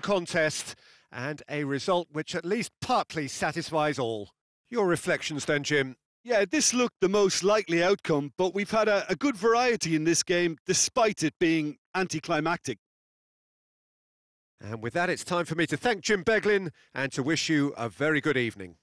contest and a result which at least partly satisfies all. Your reflections then, Jim? Yeah, this looked the most likely outcome, but we've had a, a good variety in this game despite it being anticlimactic. And with that, it's time for me to thank Jim Beglin and to wish you a very good evening.